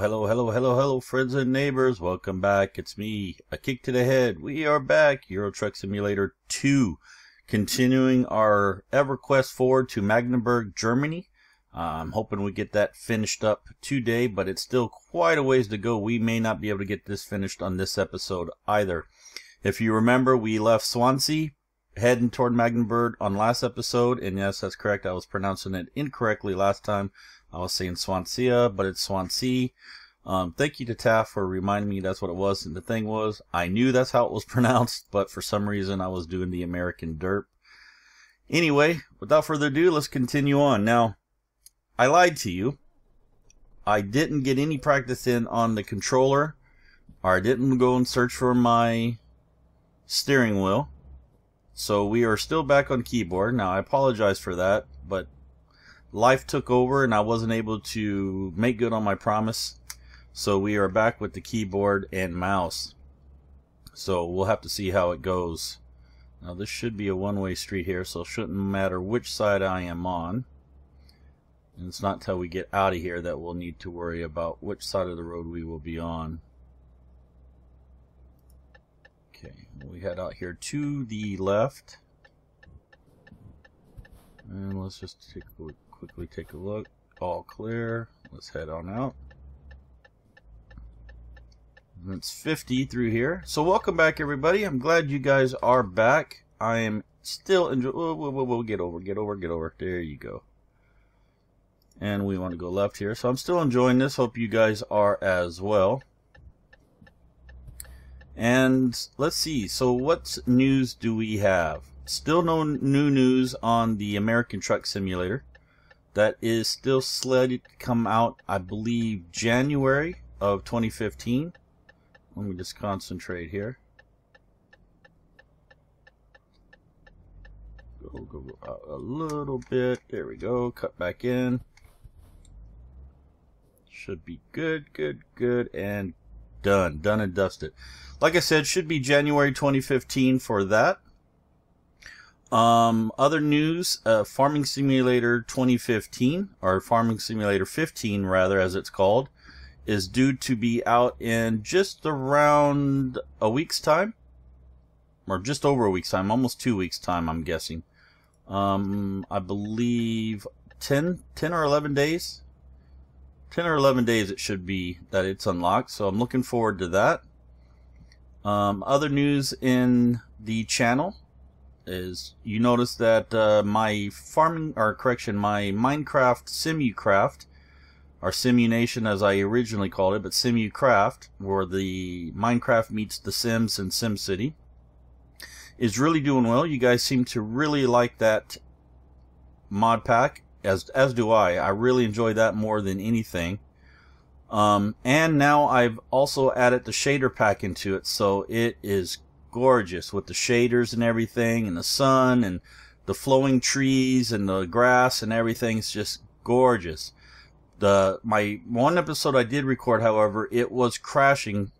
Hello, hello, hello, hello, friends and neighbors. Welcome back. It's me, a kick to the head. We are back, Euro Truck Simulator 2, continuing our EverQuest forward to Magdeburg, Germany. Uh, I'm hoping we get that finished up today, but it's still quite a ways to go. We may not be able to get this finished on this episode either. If you remember, we left Swansea, heading toward Magdeburg on last episode, and yes, that's correct. I was pronouncing it incorrectly last time. I was saying Swansea, but it's Swansea. Um, thank you to Taff for reminding me that's what it was. And the thing was, I knew that's how it was pronounced, but for some reason I was doing the American derp. Anyway, without further ado, let's continue on. Now, I lied to you. I didn't get any practice in on the controller, or I didn't go and search for my steering wheel. So we are still back on keyboard. Now, I apologize for that, but life took over and I wasn't able to make good on my promise. So we are back with the keyboard and mouse. So we'll have to see how it goes. Now this should be a one-way street here, so it shouldn't matter which side I am on. And it's not until we get out of here that we'll need to worry about which side of the road we will be on. Okay, we head out here to the left. And let's just take a quickly take a look. All clear. Let's head on out. And it's 50 through here. So welcome back, everybody. I'm glad you guys are back. I am still enjoy. We'll, we'll, we'll get over, get over, get over. There you go. And we want to go left here. So I'm still enjoying this. Hope you guys are as well. And let's see. So what news do we have? Still no new news on the American Truck Simulator that is still slated to come out, I believe, January of 2015. Let me just concentrate here. Go, go out uh, a little bit. There we go. Cut back in. Should be good, good, good, and done. Done and dusted. Like I said, should be January 2015 for that. Um, other news, uh, Farming Simulator 2015, or Farming Simulator 15 rather, as it's called, is due to be out in just around a week's time. Or just over a week's time, almost two weeks' time, I'm guessing. Um, I believe 10, 10 or 11 days. 10 or 11 days it should be that it's unlocked, so I'm looking forward to that. Um, other news in the channel is you notice that uh, my farming, or correction, my Minecraft Simucraft, or Simunation as I originally called it, but Simucraft, where the Minecraft meets The Sims and SimCity, is really doing well. You guys seem to really like that mod pack, as as do I. I really enjoy that more than anything. Um, and now I've also added the shader pack into it, so it is gorgeous with the shaders and everything and the sun and the flowing trees and the grass and everything. It's just gorgeous. The my one episode I did record, however, it was crashing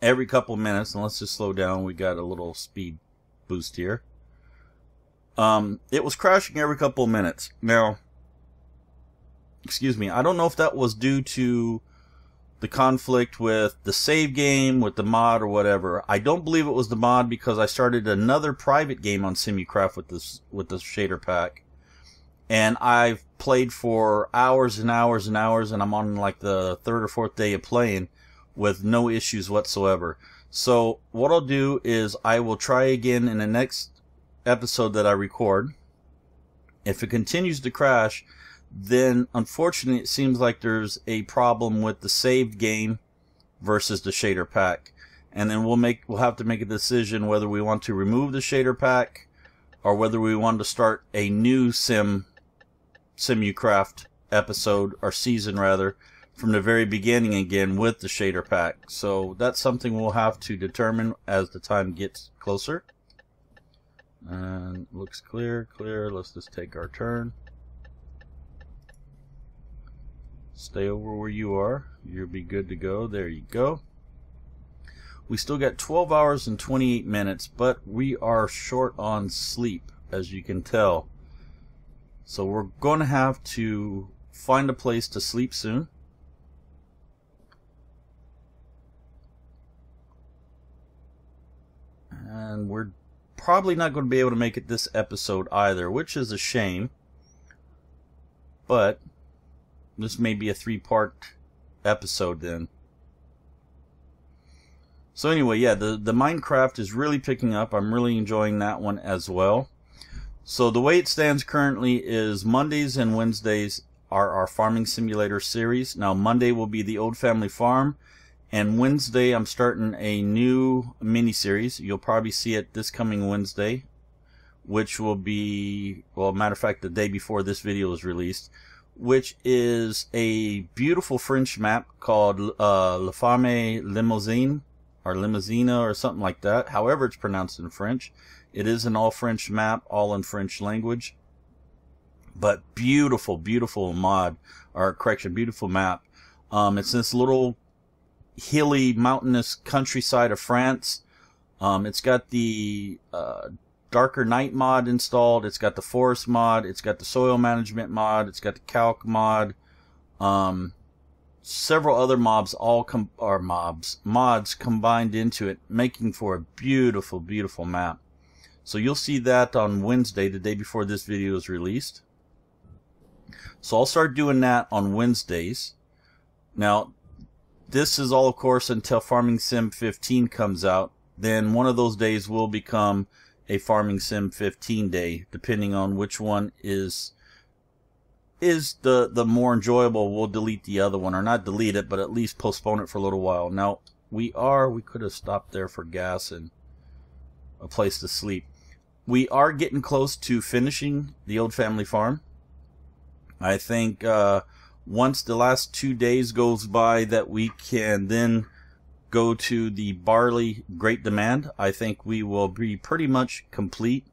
every couple minutes. And let's just slow down. We got a little speed boost here. Um, it was crashing every couple minutes. Now, excuse me, I don't know if that was due to the conflict with the save game, with the mod or whatever. I don't believe it was the mod because I started another private game on Simucraft with this with the shader pack. And I've played for hours and hours and hours and I'm on like the third or fourth day of playing with no issues whatsoever. So what I'll do is I will try again in the next episode that I record. If it continues to crash, then unfortunately it seems like there's a problem with the saved game versus the shader pack. And then we'll make we'll have to make a decision whether we want to remove the shader pack or whether we want to start a new sim simucraft episode or season rather from the very beginning again with the shader pack. So that's something we'll have to determine as the time gets closer. And looks clear, clear. Let's just take our turn. Stay over where you are. You'll be good to go. There you go. We still got 12 hours and 28 minutes, but we are short on sleep, as you can tell. So we're going to have to find a place to sleep soon. And we're probably not going to be able to make it this episode either, which is a shame. But this may be a three part episode then. So anyway, yeah, the, the Minecraft is really picking up. I'm really enjoying that one as well. So the way it stands currently is Mondays and Wednesdays are our farming simulator series. Now Monday will be the old family farm and Wednesday I'm starting a new mini series. You'll probably see it this coming Wednesday, which will be well matter of fact the day before this video is released, which is a beautiful French map called uh, La Farme Limousine or Limousina or something like that. However, it's pronounced in French. It is an all French map, all in French language. But beautiful, beautiful mod, or correction, beautiful map. Um, it's this little hilly, mountainous countryside of France. Um, it's got the uh, Darker Night mod installed. It's got the Forest mod. It's got the Soil Management mod. It's got the Calc mod. Um, several other mobs all com- or mobs mods combined into it, making for a beautiful, beautiful map. So you'll see that on Wednesday, the day before this video is released. So I'll start doing that on Wednesdays. Now, this is all, of course, until Farming Sim 15 comes out. Then one of those days will become a Farming Sim 15 day, depending on which one is is the the more enjoyable, we'll delete the other one, or not delete it, but at least postpone it for a little while. Now we are we could have stopped there for gas and a place to sleep. We are getting close to finishing the old family farm. I think uh, once the last two days goes by, that we can then go to the barley great demand. I think we will be pretty much complete.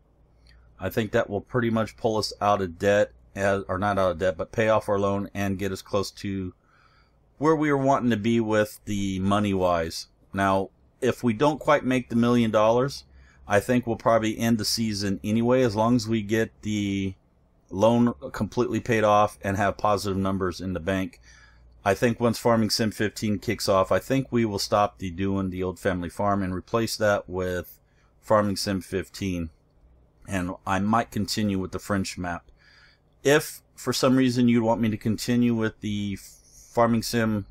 I think that will pretty much pull us out of debt as, or not out of debt, but pay off our loan and get us close to where we are wanting to be with the money wise. Now, if we don't quite make the million dollars, I think we'll probably end the season anyway, as long as we get the loan completely paid off and have positive numbers in the bank. I think once Farming Sim 15 kicks off, I think we will stop the doing the old family farm and replace that with Farming Sim 15. And I might continue with the French map. If for some reason you'd want me to continue with the Farming Sim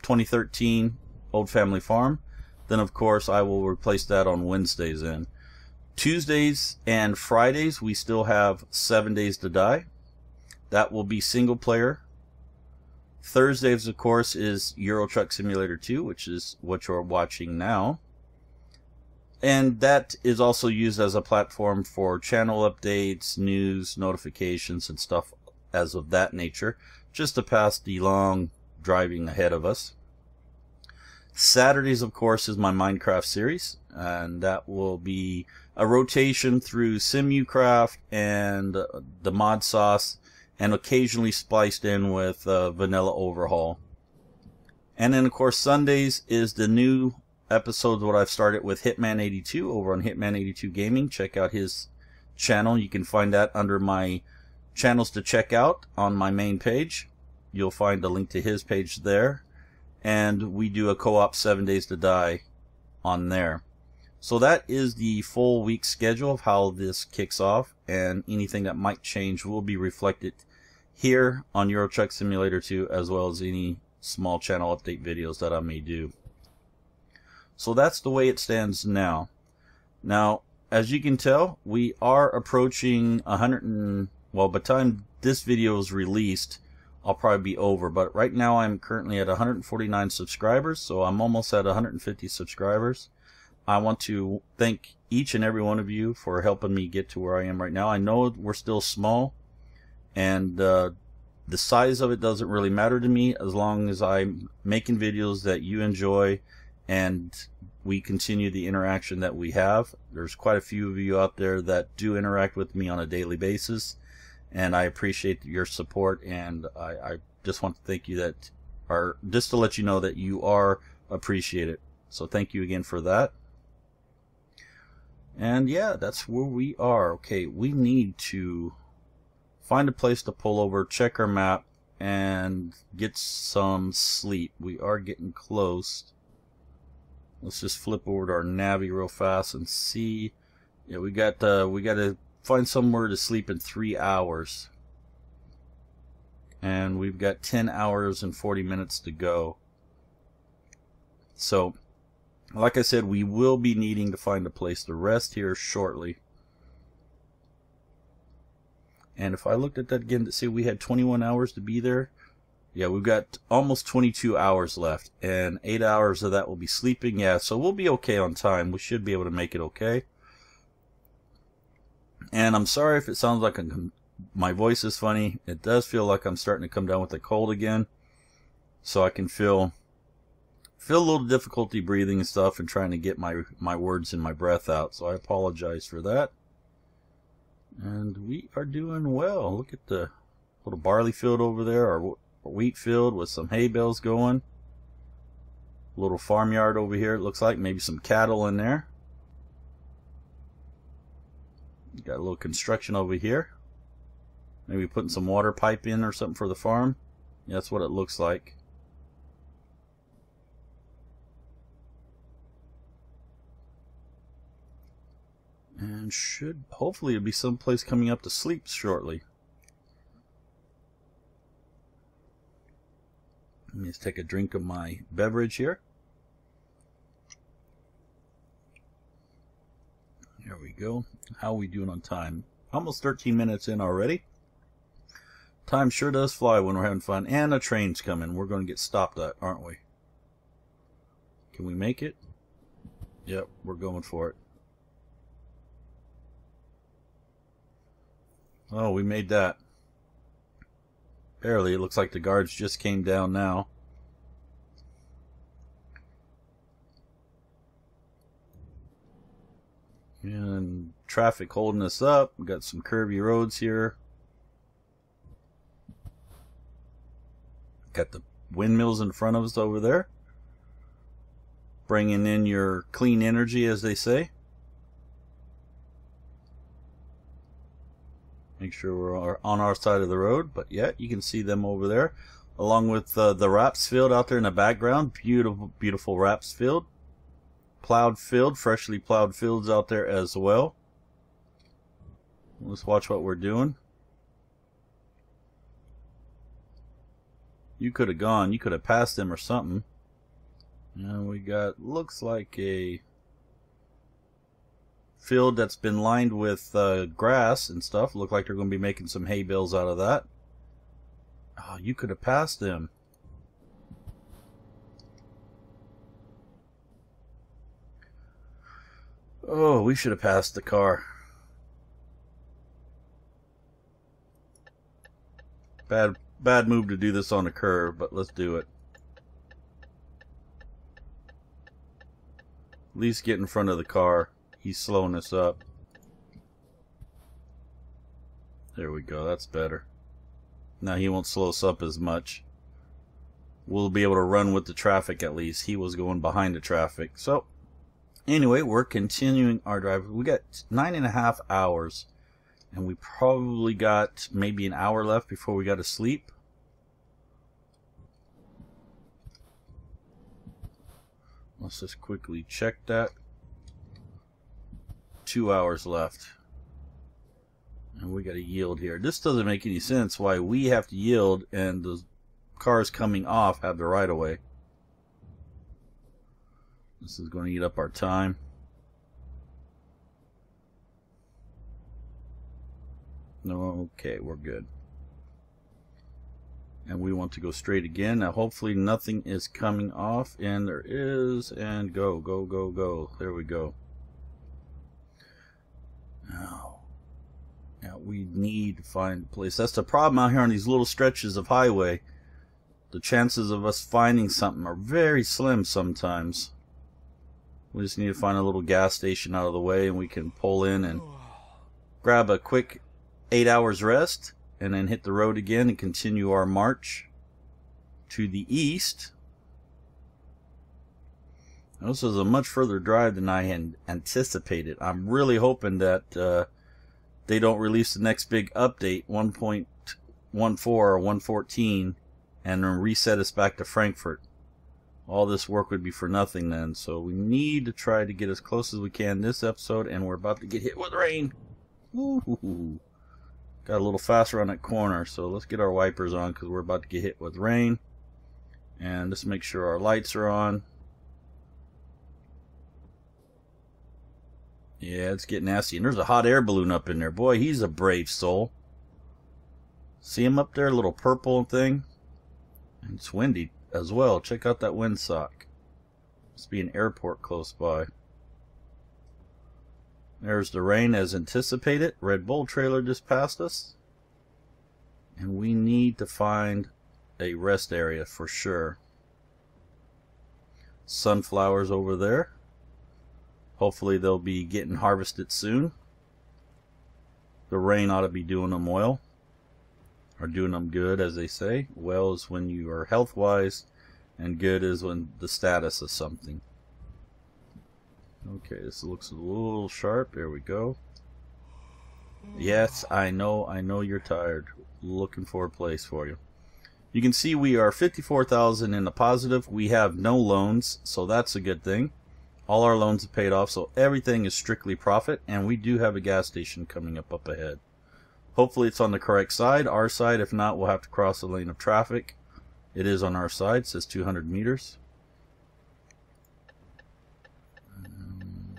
2013 Old Family Farm, then of course I will replace that on Wednesdays in. Tuesdays and Fridays we still have 7 Days to Die. That will be single player. Thursdays of course is Euro Truck Simulator 2, which is what you're watching now and that is also used as a platform for channel updates, news, notifications, and stuff as of that nature, just to pass the long driving ahead of us. Saturdays, of course, is my Minecraft series, and that will be a rotation through SimuCraft and the ModSauce, and occasionally spliced in with uh, Vanilla Overhaul. And then, of course, Sundays is the new episodes what I've started with Hitman82 over on Hitman82 Gaming. Check out his channel. You can find that under my channels to check out on my main page. You'll find a link to his page there. And we do a co-op 7 Days to Die on there. So that is the full week schedule of how this kicks off and anything that might change will be reflected here on Euro Truck Simulator 2 as well as any small channel update videos that I may do. So that's the way it stands now. Now, as you can tell, we are approaching 100 and, well, by the time this video is released, I'll probably be over. But right now I'm currently at 149 subscribers, so I'm almost at 150 subscribers. I want to thank each and every one of you for helping me get to where I am right now. I know we're still small, and uh, the size of it doesn't really matter to me as long as I'm making videos that you enjoy and we continue the interaction that we have. There's quite a few of you out there that do interact with me on a daily basis, and I appreciate your support. And I, I just want to thank you that are just to let you know that you are appreciated. So thank you again for that. And yeah, that's where we are. Okay, we need to find a place to pull over, check our map, and get some sleep. We are getting close. Let's just flip over to our Navi real fast and see Yeah, we got uh, we got to find somewhere to sleep in three hours, and we've got ten hours and forty minutes to go. So, like I said, we will be needing to find a place to rest here shortly. And if I looked at that again to see we had 21 hours to be there, yeah, we've got almost 22 hours left, and 8 hours of that will be sleeping. Yeah, so we'll be okay on time. We should be able to make it okay. And I'm sorry if it sounds like I'm, my voice is funny. It does feel like I'm starting to come down with a cold again. So I can feel feel a little difficulty breathing and stuff and trying to get my my words and my breath out. So I apologize for that. And we are doing well. Look at the little barley field over there, our wheat field with some hay bales going. Little farmyard over here, it looks like. Maybe some cattle in there. Got a little construction over here. Maybe putting some water pipe in or something for the farm. Yeah, that's what it looks like. And should hopefully be someplace coming up to sleep shortly. Let me just take a drink of my beverage here. There we go. How are we doing on time? Almost 13 minutes in already. Time sure does fly when we're having fun. And a train's coming. We're going to get stopped at, aren't we? Can we make it? Yep, we're going for it. Oh, we made that. Barely. It looks like the guards just came down now. And traffic holding us up. We got some curvy roads here. Got the windmills in front of us over there. Bringing in your clean energy, as they say. Make sure we're on our side of the road, but yeah, you can see them over there, along with uh, the Raps field out there in the background. Beautiful, beautiful Raps field. Plowed field, freshly plowed fields out there as well. Let's watch what we're doing. You could have gone. You could have passed them or something. And we got, looks like a field that's been lined with uh, grass and stuff. Look like they're going to be making some hay bales out of that. Oh, you could have passed them. Oh, we should have passed the car. Bad, bad move to do this on a curve, but let's do it. At least get in front of the car. He's slowing us up. There we go, that's better. Now he won't slow us up as much. We'll be able to run with the traffic at least. He was going behind the traffic. So, anyway, we're continuing our drive. We got nine and a half hours. And we probably got maybe an hour left before we got to sleep. Let's just quickly check that two hours left. And we got to yield here. This doesn't make any sense why we have to yield and the cars coming off have the right of way. This is going to eat up our time. No, okay, we're good. And we want to go straight again. Now, hopefully nothing is coming off. And there is. And go, go, go, go. There we go. Now, now we need to find a place. That's the problem out here on these little stretches of highway. The chances of us finding something are very slim sometimes. We just need to find a little gas station out of the way and we can pull in and grab a quick eight hours rest and then hit the road again and continue our march to the east this is a much further drive than I had anticipated. I'm really hoping that uh, they don't release the next big update, 1.14 or 114, and reset us back to Frankfurt. all this work would be for nothing then. So we need to try to get as close as we can this episode, and we're about to get hit with rain. Woo-hoo-hoo. Got a little faster on that corner, so let's get our wipers on because we're about to get hit with rain. And just make sure our lights are on. Yeah, it's getting nasty. And there's a hot air balloon up in there. Boy, he's a brave soul. See him up there, little purple thing? And it's windy as well. Check out that windsock. Must be an airport close by. There's the rain as anticipated. Red Bull trailer just passed us. And we need to find a rest area for sure. Sunflowers over there. Hopefully they'll be getting harvested soon. The rain ought to be doing them well or doing them good, as they say. Well is when you are health wise, and good is when the status of something. Okay, this looks a little sharp. There we go. Yes, I know, I know you're tired. Looking for a place for you. You can see we are 54,000 in the positive. We have no loans, so that's a good thing. All our loans have paid off, so everything is strictly profit, and we do have a gas station coming up up ahead. Hopefully it's on the correct side, our side. If not, we'll have to cross the lane of traffic. It is on our side, says 200 meters.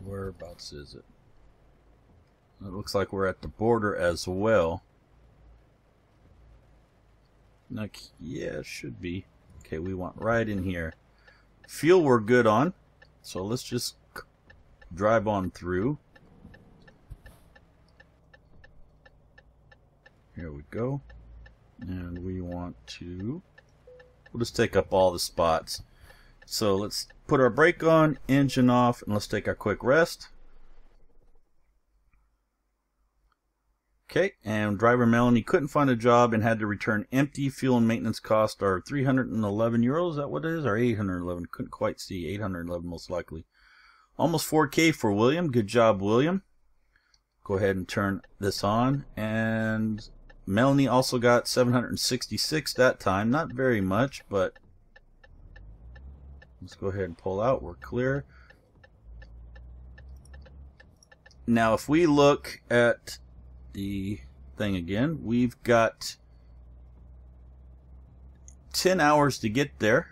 Whereabouts is it? It looks like we're at the border as well. Like, yeah, it should be. Okay, we want right in here. Fuel we're good on, so let's just drive on through. Here we go. And we want to, we'll just take up all the spots. So let's put our brake on, engine off, and let's take our quick rest. Okay, and driver Melanie couldn't find a job and had to return empty. Fuel and maintenance cost are 311 euros. Is that what it is? Or 811? Couldn't quite see. 811 most likely. Almost 4K for William. Good job, William. Go ahead and turn this on. And Melanie also got 766 that time. Not very much, but let's go ahead and pull out. We're clear. Now, if we look at the thing again, we've got 10 hours to get there.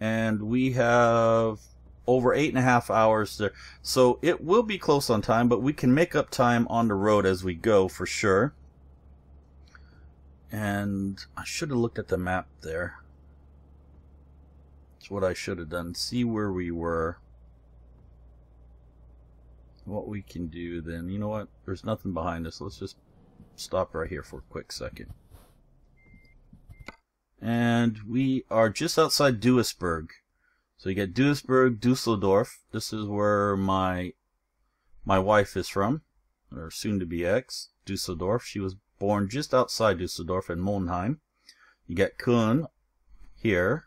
And we have over eight and a half hours there. So it will be close on time, but we can make up time on the road as we go for sure. And I should have looked at the map there. That's what I should have done. See where we were. What we can do then. You know what? There's nothing behind us. Let's just stop right here for a quick second. And we are just outside Duisburg. So you get Duisburg, Dusseldorf. This is where my my wife is from, or soon to be ex, Dusseldorf. She was born just outside Dusseldorf in Monheim. You get Köln here.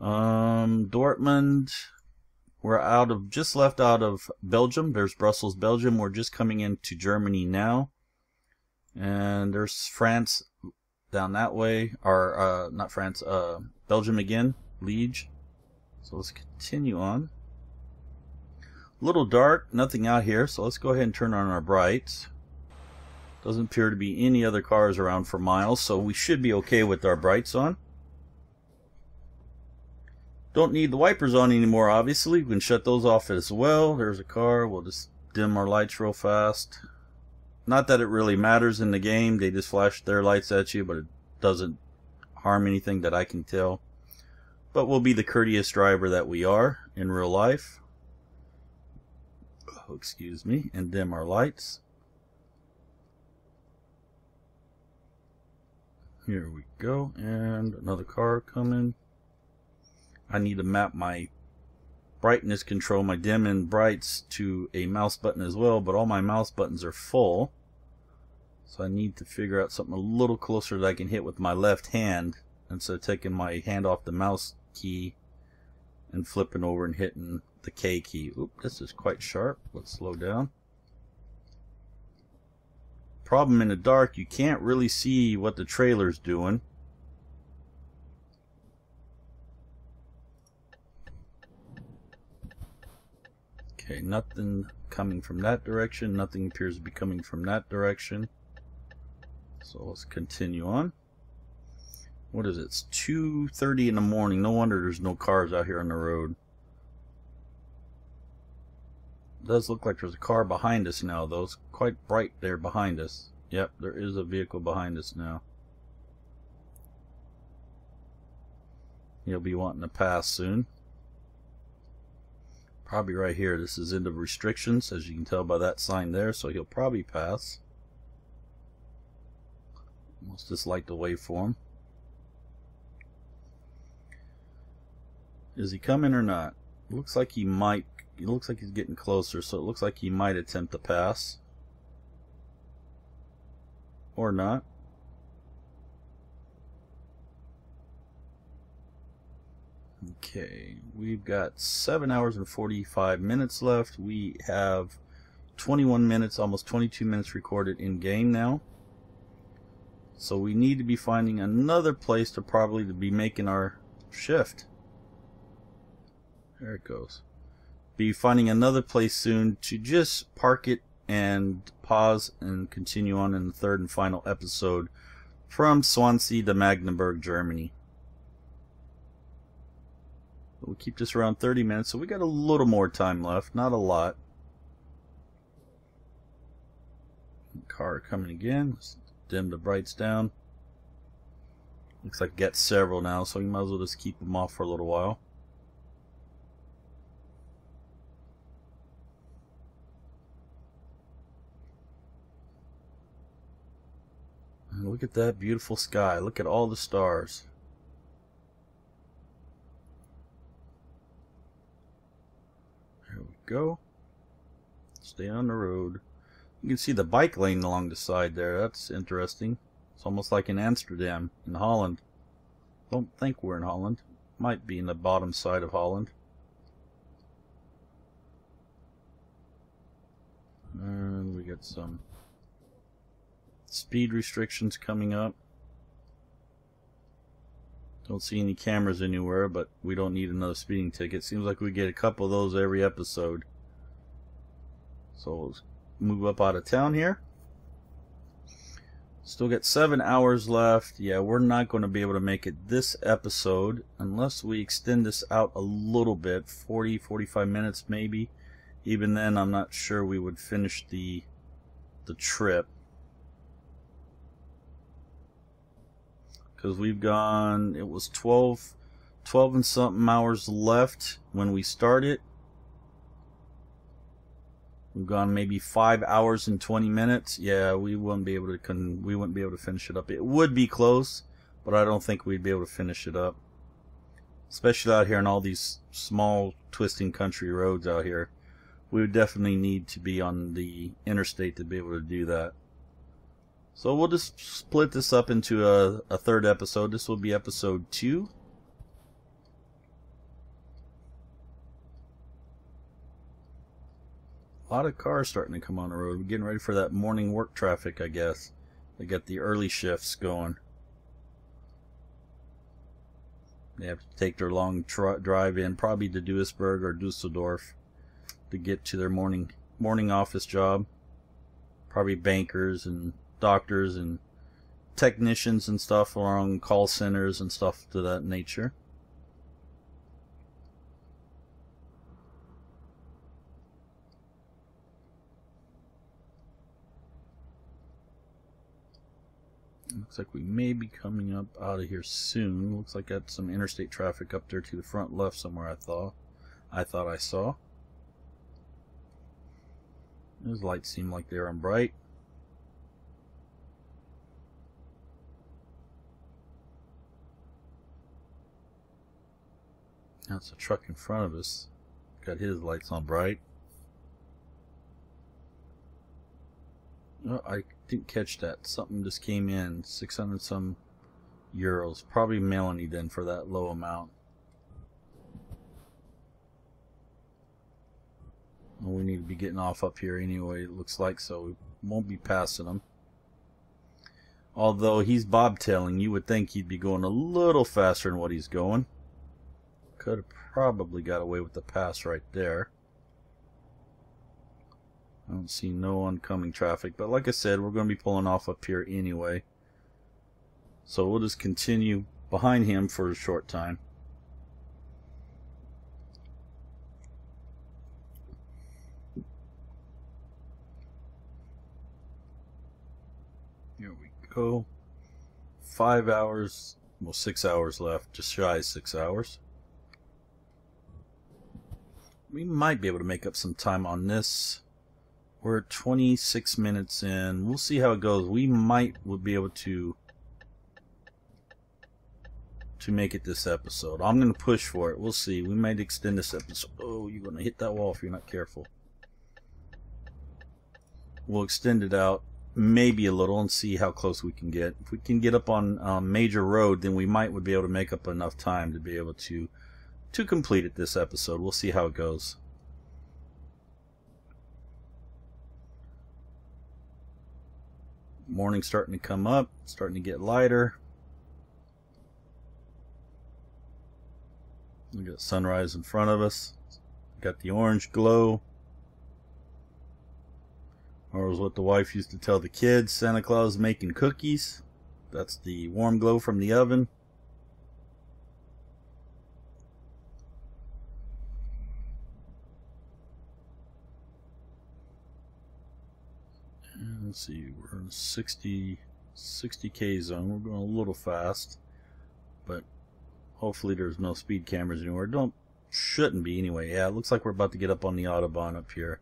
Um, Dortmund, we're out of, just left out of Belgium. There's Brussels, Belgium. We're just coming into Germany now. And there's France down that way, or, uh, not France, uh, Belgium again, Liege. So let's continue on. A little dark, nothing out here, so let's go ahead and turn on our brights. Doesn't appear to be any other cars around for miles, so we should be okay with our brights on. Don't need the wipers on anymore, obviously. We can shut those off as well. There's a car. We'll just dim our lights real fast. Not that it really matters in the game. They just flash their lights at you, but it doesn't harm anything that I can tell. But we'll be the courteous driver that we are in real life. Oh, excuse me. And dim our lights. Here we go, and another car coming. I need to map my brightness control, my dim and brights to a mouse button as well, but all my mouse buttons are full. So I need to figure out something a little closer that I can hit with my left hand instead of taking my hand off the mouse key and flipping over and hitting the K key. Oop, this is quite sharp. Let's slow down problem in the dark, you can't really see what the trailer's doing. Okay, nothing coming from that direction. Nothing appears to be coming from that direction. So let's continue on. What is it? It's 2.30 in the morning. No wonder there's no cars out here on the road. It does look like there's a car behind us now, though. It's quite bright there behind us. Yep, there is a vehicle behind us now. He'll be wanting to pass soon. Probably right here. This is end of restrictions, as you can tell by that sign there, so he'll probably pass. Let's just light the waveform. Is he coming or not? Looks like he might. It looks like he's getting closer, so it looks like he might attempt to pass. Or not. Okay, we've got 7 hours and 45 minutes left. We have 21 minutes, almost 22 minutes recorded in game now. So we need to be finding another place to probably be making our shift. There it goes. Be finding another place soon to just park it and pause and continue on in the third and final episode from Swansea to Magdeburg, Germany. We'll keep this around 30 minutes, so we got a little more time left, not a lot. Car coming again. Let's dim the brights down. Looks like get several now, so we might as well just keep them off for a little while. Look at that beautiful sky. Look at all the stars. There we go. Stay on the road. You can see the bike lane along the side there. That's interesting. It's almost like in Amsterdam, in Holland. Don't think we're in Holland. Might be in the bottom side of Holland. And we get some speed restrictions coming up. Don't see any cameras anywhere, but we don't need another speeding ticket. Seems like we get a couple of those every episode. So let's move up out of town here. Still got seven hours left. Yeah, we're not going to be able to make it this episode unless we extend this out a little bit 40, 45 minutes maybe. Even then, I'm not sure we would finish the the trip. Because we've gone it was 12 12 and something hours left when we started. We've gone maybe five hours and 20 minutes. Yeah we wouldn't be able to con- we wouldn't be able to finish it up. It would be close but I don't think we'd be able to finish it up. Especially out here in all these small twisting country roads out here. We would definitely need to be on the interstate to be able to do that so we'll just split this up into a, a third episode. This will be episode two. A lot of cars starting to come on the road. We're getting ready for that morning work traffic, I guess. They got the early shifts going. They have to take their long drive in, probably to Duisburg or Dusseldorf, to get to their morning morning office job. Probably bankers and doctors and technicians and stuff along call centers and stuff to that nature. Looks like we may be coming up out of here soon. Looks like got some interstate traffic up there to the front left somewhere I thought I thought I saw. Those lights seem like they're on bright. That's a truck in front of us. Got his lights on bright. Oh, I didn't catch that. Something just came in. 600 some euros. Probably Melanie then for that low amount. Well, we need to be getting off up here anyway, it looks like, so we won't be passing him. Although he's bobtailing, you would think he'd be going a little faster than what he's going. Could have probably got away with the pass right there. I don't see no oncoming traffic, but like I said, we're going to be pulling off up here anyway. So we'll just continue behind him for a short time. Here we go. Five hours, well, six hours left, just shy six hours. We might be able to make up some time on this. We're 26 minutes in. We'll see how it goes. We might will be able to to make it this episode. I'm going to push for it. We'll see. We might extend this episode. Oh, you're going to hit that wall if you're not careful. We'll extend it out maybe a little and see how close we can get. If we can get up on a um, major road, then we might would be able to make up enough time to be able to to complete it this episode. We'll see how it goes. Morning starting to come up, starting to get lighter. We got sunrise in front of us. Got the orange glow. Or was what the wife used to tell the kids, Santa Claus making cookies. That's the warm glow from the oven. Let's see, we're in 60, 60k zone. We're going a little fast, but Hopefully there's no speed cameras anywhere. Don't shouldn't be anyway. Yeah, it looks like we're about to get up on the Autobahn up here.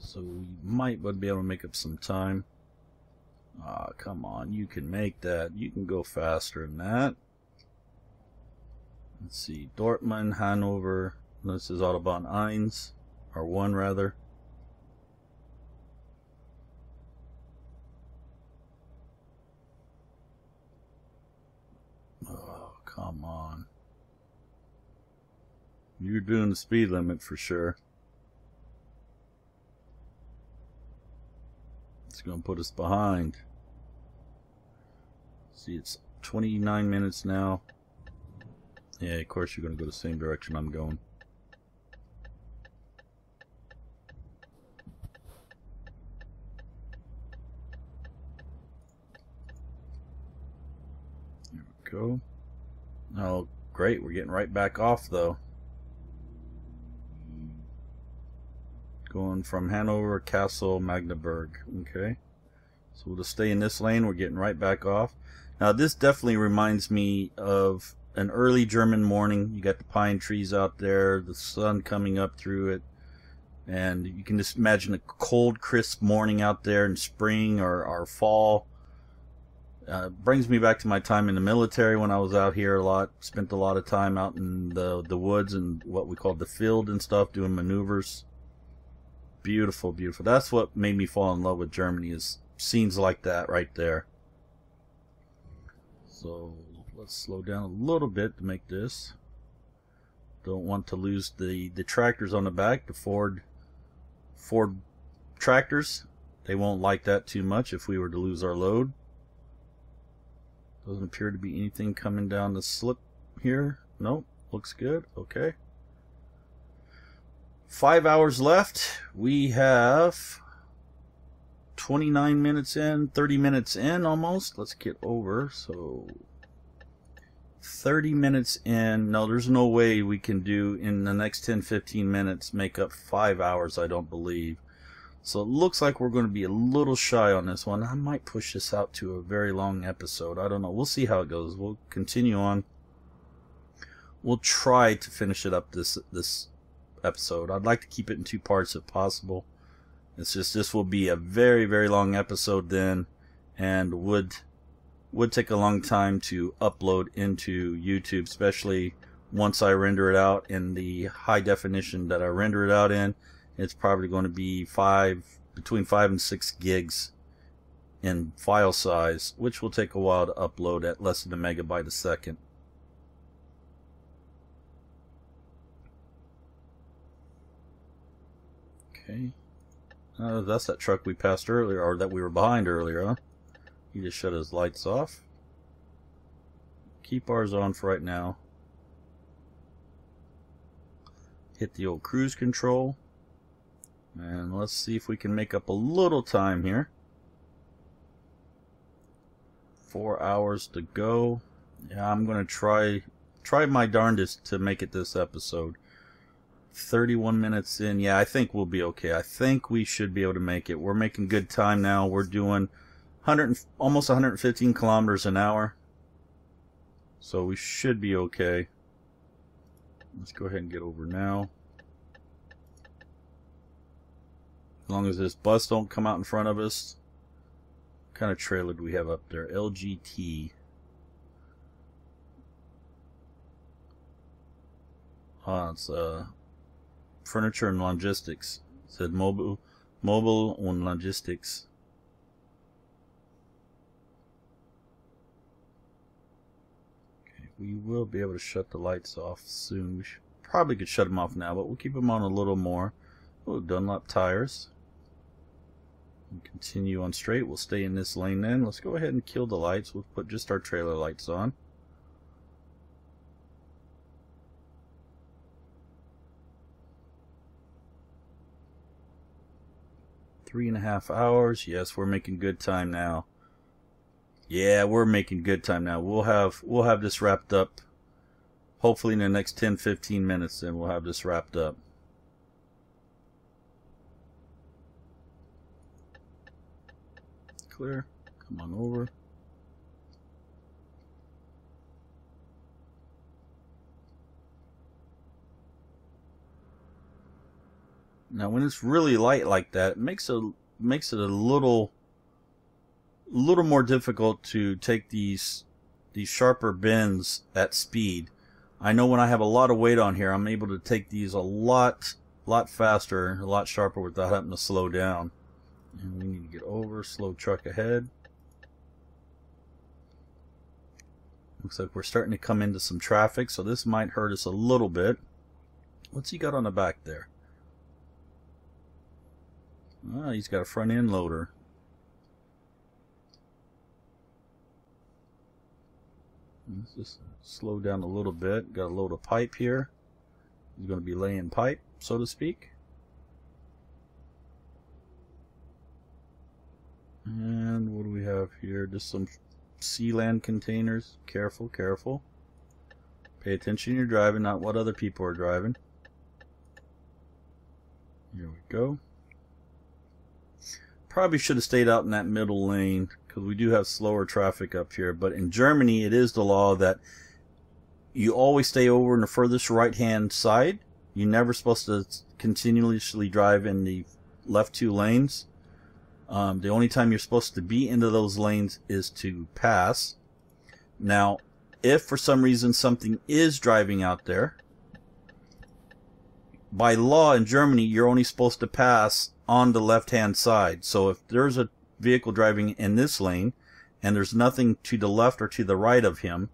So we might be able to make up some time. Ah, oh, come on. You can make that. You can go faster than that. Let's see. Dortmund, Hanover. This is Autobahn 1, or 1 rather. Come on. You're doing the speed limit for sure. It's going to put us behind. See, it's 29 minutes now. Yeah, of course you're going to go the same direction I'm going. There we go. Oh, great. We're getting right back off, though. Going from Hanover, Kassel, Magdeburg. Okay. So we'll just stay in this lane. We're getting right back off. Now, this definitely reminds me of an early German morning. You got the pine trees out there, the sun coming up through it. And you can just imagine a cold, crisp morning out there in spring or, or fall uh, brings me back to my time in the military when I was out here a lot. Spent a lot of time out in the the woods and what we called the field and stuff, doing maneuvers. Beautiful, beautiful. That's what made me fall in love with Germany is scenes like that right there. So let's slow down a little bit to make this. Don't want to lose the the tractors on the back, the Ford Ford tractors. They won't like that too much if we were to lose our load. Doesn't appear to be anything coming down the slip here. Nope. Looks good. Okay. Five hours left. We have 29 minutes in, 30 minutes in almost. Let's get over. So 30 minutes in. No, there's no way we can do in the next 10, 15 minutes make up five hours, I don't believe. So it looks like we're going to be a little shy on this one. I might push this out to a very long episode. I don't know. We'll see how it goes. We'll continue on. We'll try to finish it up this this episode. I'd like to keep it in two parts if possible. It's just this will be a very very long episode then, and would would take a long time to upload into YouTube, especially once I render it out in the high definition that I render it out in it's probably going to be five between five and six gigs in file size, which will take a while to upload at less than a megabyte a second. Okay. Uh, that's that truck we passed earlier, or that we were behind earlier, huh? He just shut his lights off. Keep ours on for right now. Hit the old cruise control. And let's see if we can make up a little time here. Four hours to go. Yeah, I'm gonna try try my darndest to make it this episode. 31 minutes in. Yeah, I think we'll be okay. I think we should be able to make it. We're making good time now. We're doing 100 almost 115 kilometers an hour. So we should be okay. Let's go ahead and get over now. As long as this bus don't come out in front of us. What kind of trailer do we have up there? LGT. Ah, it's uh, furniture and logistics. It said mobile, mobile and logistics. Okay, we will be able to shut the lights off soon. We should, probably could shut them off now, but we'll keep them on a little more. Oh, Dunlop tires. And continue on straight. We'll stay in this lane then. Let's go ahead and kill the lights. We'll put just our trailer lights on. Three and a half hours. Yes, we're making good time now. Yeah, we're making good time now. We'll have we'll have this wrapped up. Hopefully in the next 10-15 minutes, then we'll have this wrapped up. Clear. Come on over. Now, when it's really light like that, it makes it makes it a little little more difficult to take these these sharper bends at speed. I know when I have a lot of weight on here, I'm able to take these a lot a lot faster, a lot sharper without having to slow down. And we need to get over, slow truck ahead. Looks like we're starting to come into some traffic, so this might hurt us a little bit. What's he got on the back there? Ah, he's got a front end loader. Let's just slow down a little bit. Got a load of pipe here. He's going to be laying pipe, so to speak. And what do we have here? Just some Sealand containers. Careful, careful. Pay attention you're driving, not what other people are driving. Here we go. Probably should have stayed out in that middle lane because we do have slower traffic up here. But in Germany, it is the law that you always stay over in the furthest right hand side. You're never supposed to continuously drive in the left two lanes. Um, the only time you're supposed to be into those lanes is to pass. Now, if for some reason something is driving out there, by law in Germany, you're only supposed to pass on the left hand side. So if there's a vehicle driving in this lane and there's nothing to the left or to the right of him,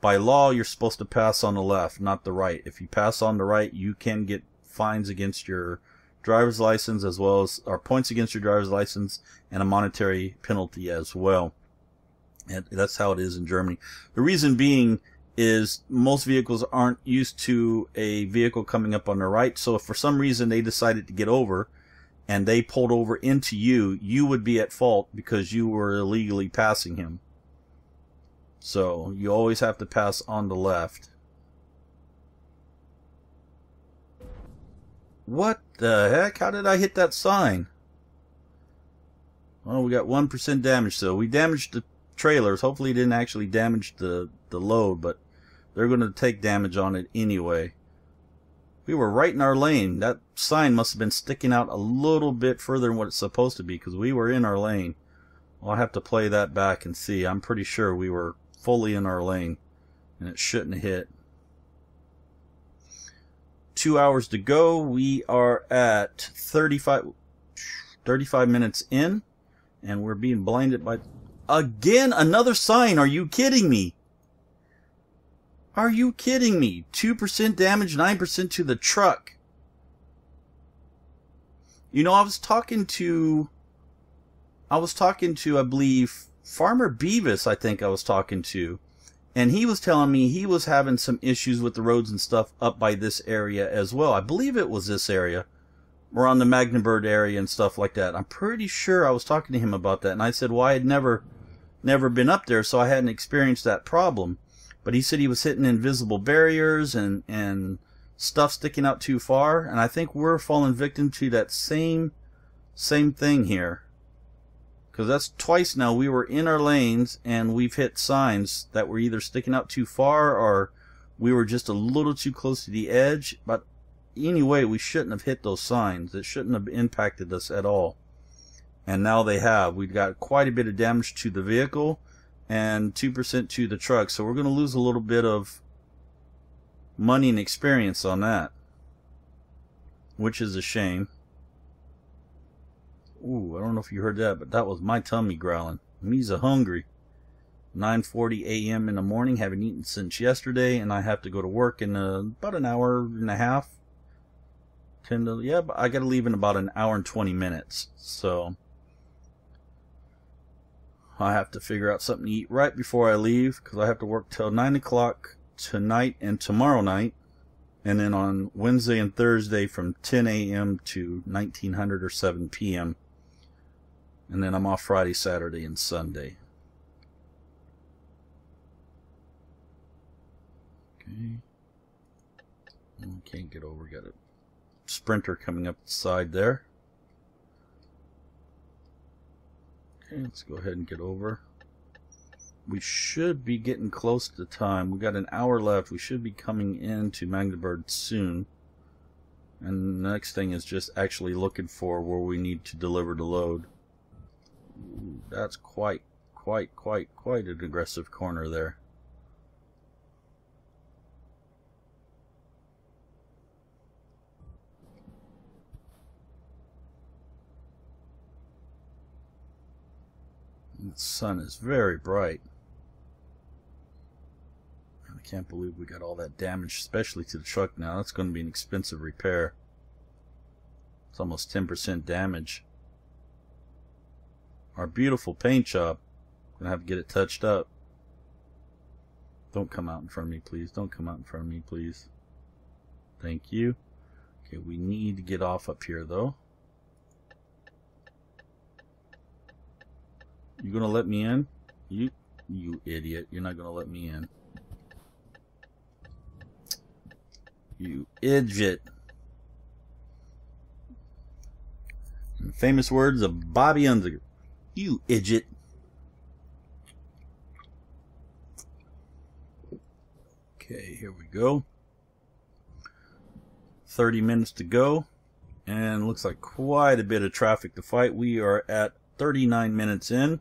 by law, you're supposed to pass on the left, not the right. If you pass on the right, you can get fines against your driver's license as well as or points against your driver's license and a monetary penalty as well. And that's how it is in Germany. The reason being is most vehicles aren't used to a vehicle coming up on the right. So if for some reason they decided to get over and they pulled over into you, you would be at fault because you were illegally passing him. So you always have to pass on the left. What the heck? How did I hit that sign? Well, we got 1% damage, so we damaged the trailers. Hopefully it didn't actually damage the, the load, but they're going to take damage on it anyway. We were right in our lane. That sign must have been sticking out a little bit further than what it's supposed to be, because we were in our lane. I'll have to play that back and see. I'm pretty sure we were fully in our lane, and it shouldn't have hit two hours to go. We are at 35, 35 minutes in, and we're being blinded by again another sign. Are you kidding me? Are you kidding me? 2% damage, 9% to the truck. You know, I was talking to, I was talking to, I believe, Farmer Beavis, I think I was talking to and he was telling me he was having some issues with the roads and stuff up by this area as well. I believe it was this area. around the Magdeburg area and stuff like that. I'm pretty sure I was talking to him about that, and I said, "Well, I had never, never been up there, so I hadn't experienced that problem." But he said he was hitting invisible barriers and and stuff sticking out too far, and I think we're falling victim to that same same thing here. Because that's twice now we were in our lanes and we've hit signs that were either sticking out too far or we were just a little too close to the edge. But anyway, we shouldn't have hit those signs. It shouldn't have impacted us at all. And now they have. We've got quite a bit of damage to the vehicle and 2% to the truck. So we're going to lose a little bit of money and experience on that. Which is a shame. Ooh, I don't know if you heard that, but that was my tummy growling. Me's a hungry. 9:40 a.m. in the morning, haven't eaten since yesterday, and I have to go to work in uh, about an hour and a half. Ten to yeah, but I got to leave in about an hour and 20 minutes, so I have to figure out something to eat right before I leave because I have to work till nine o'clock tonight and tomorrow night, and then on Wednesday and Thursday from 10 a.m. to 1900 or 7 p.m. And then I'm off Friday, Saturday, and Sunday. Okay. Can't get over. Got a sprinter coming up the side there. Okay, let's go ahead and get over. We should be getting close to time. We've got an hour left. We should be coming into Magdeburg soon. And the next thing is just actually looking for where we need to deliver the load. That's quite, quite, quite, quite an aggressive corner there. the sun is very bright. I can't believe we got all that damage, especially to the truck now. That's going to be an expensive repair. It's almost 10% damage. Our beautiful paint job. Gonna have to get it touched up. Don't come out in front of me, please. Don't come out in front of me, please. Thank you. Okay, we need to get off up here, though. You gonna let me in? You, you idiot. You're not gonna let me in. You idiot. In famous words of Bobby Unziger. You idiot. Okay, here we go. 30 minutes to go. And looks like quite a bit of traffic to fight. We are at 39 minutes in.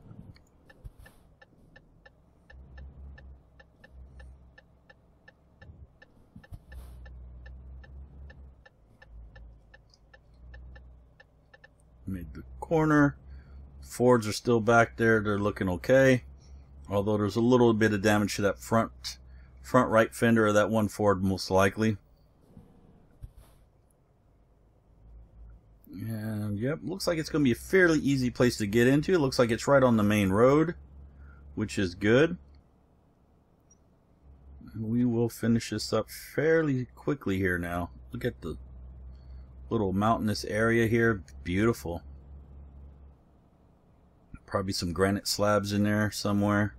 Made the corner. Fords are still back there. They're looking okay. Although there's a little bit of damage to that front front right fender of that one Ford most likely. And yep, looks like it's going to be a fairly easy place to get into. It looks like it's right on the main road, which is good. We will finish this up fairly quickly here now. Look at the little mountainous area here. Beautiful. Probably some granite slabs in there somewhere.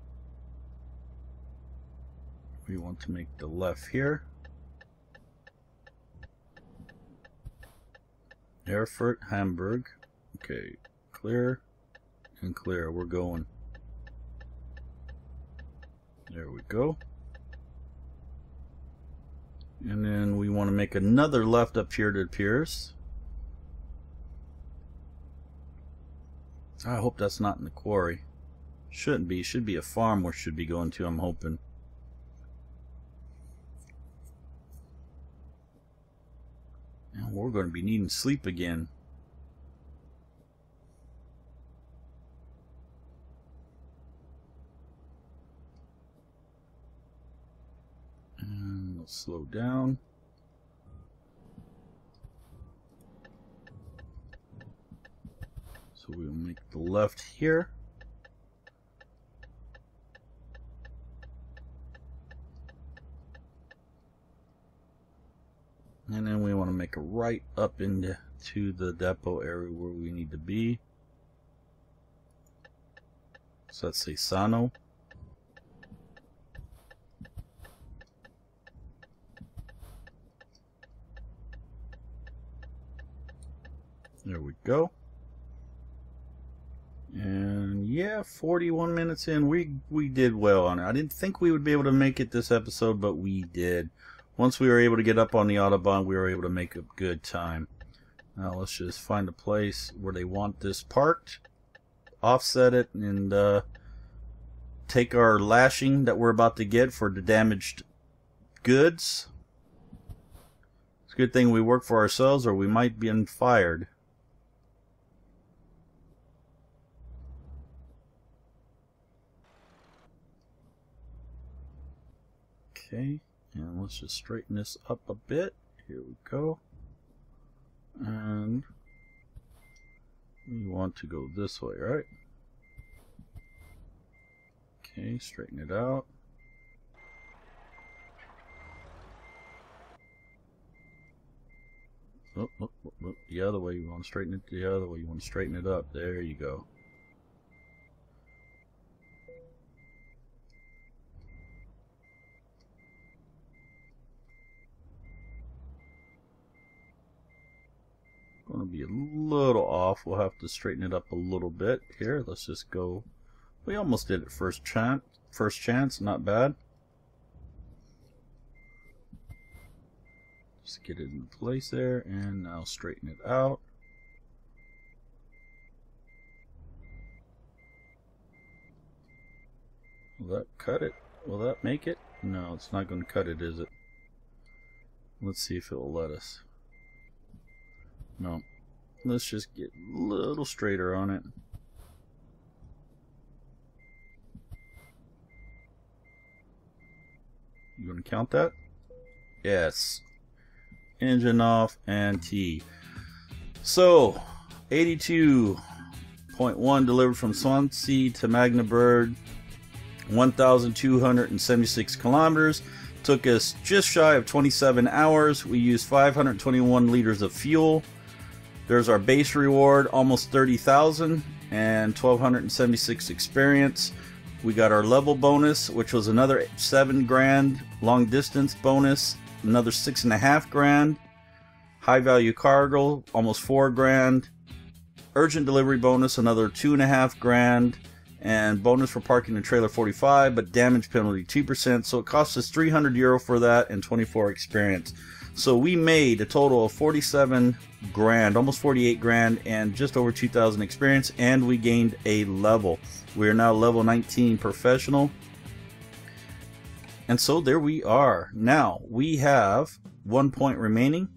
We want to make the left here. Erfurt, Hamburg. Okay, clear and clear. We're going. There we go. And then we want to make another left up here, it appears. I hope that's not in the quarry. Shouldn't be. Should be a farm where should be going to, I'm hoping. And we're going to be needing sleep again. And we'll slow down. So we'll make the left here. And then we want to make a right up into to the depot area where we need to be. So let's say Sano. There we go. And yeah, 41 minutes in, we we did well on it. I didn't think we would be able to make it this episode, but we did. Once we were able to get up on the Autobahn, we were able to make a good time. Now let's just find a place where they want this parked, offset it, and uh, take our lashing that we're about to get for the damaged goods. It's a good thing we work for ourselves or we might be fired. Okay, and let's just straighten this up a bit. Here we go. And we want to go this way, right? Okay, straighten it out. Oh, oh, oh, oh, the other way. You want to straighten it the other way. You want to straighten it up. There you go. Going to be a little off. We'll have to straighten it up a little bit here. Let's just go. We almost did it first chance. First chance, not bad. Just get it in place there, and now straighten it out. Will that cut it? Will that make it? No, it's not going to cut it, is it? Let's see if it will let us. No. Let's just get a little straighter on it. You gonna count that? Yes. Engine off and T. So, 82.1 delivered from Swansea to Magdeburg. 1,276 kilometers. Took us just shy of 27 hours. We used 521 liters of fuel. There's our base reward, almost 30,000 and 1276 experience. We got our level bonus, which was another seven grand. Long distance bonus, another six and a half grand. High value cargo, almost four grand. Urgent delivery bonus, another two and a half grand. And bonus for parking the trailer 45, but damage penalty 2%. So it costs us 300 euro for that and 24 experience. So we made a total of 47 grand, almost 48 grand, and just over 2,000 experience, and we gained a level. We are now level 19 professional. And so there we are. Now we have one point remaining,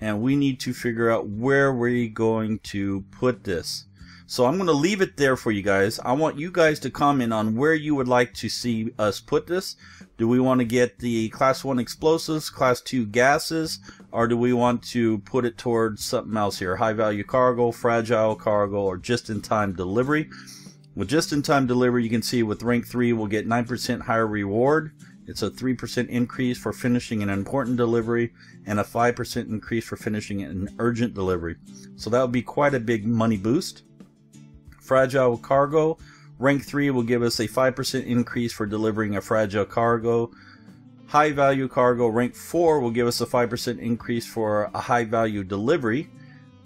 and we need to figure out where we're going to put this. So I'm going to leave it there for you guys. I want you guys to comment on where you would like to see us put this. Do we want to get the class 1 explosives, class 2 gases, or do we want to put it towards something else here? High value cargo, fragile cargo, or just in time delivery? With just in time delivery, you can see with rank 3, we'll get 9% higher reward. It's a 3% increase for finishing an important delivery and a 5% increase for finishing an urgent delivery. So that would be quite a big money boost. Fragile cargo. Rank 3 will give us a 5% increase for delivering a fragile cargo. High value cargo, rank 4 will give us a 5% increase for a high value delivery.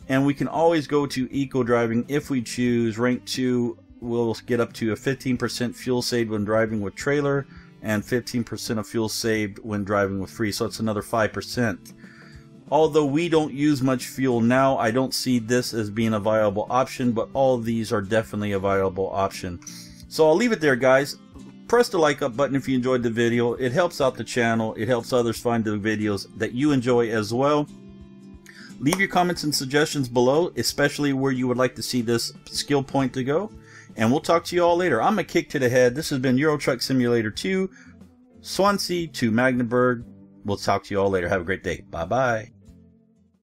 And we can always go to eco driving if we choose. Rank 2 will get up to a 15% fuel saved when driving with trailer and 15% of fuel saved when driving with free. So it's another 5%. Although we don't use much fuel now, I don't see this as being a viable option, but all these are definitely a viable option. So I'll leave it there, guys. Press the like up button if you enjoyed the video. It helps out the channel. It helps others find the videos that you enjoy as well. Leave your comments and suggestions below, especially where you would like to see this skill point to go. And we'll talk to you all later. I'm Akiic ToDaHead. This has been Euro Truck Simulator 2, Swansea to Magdeburg. We'll talk to you all later. Have a great day. Bye bye.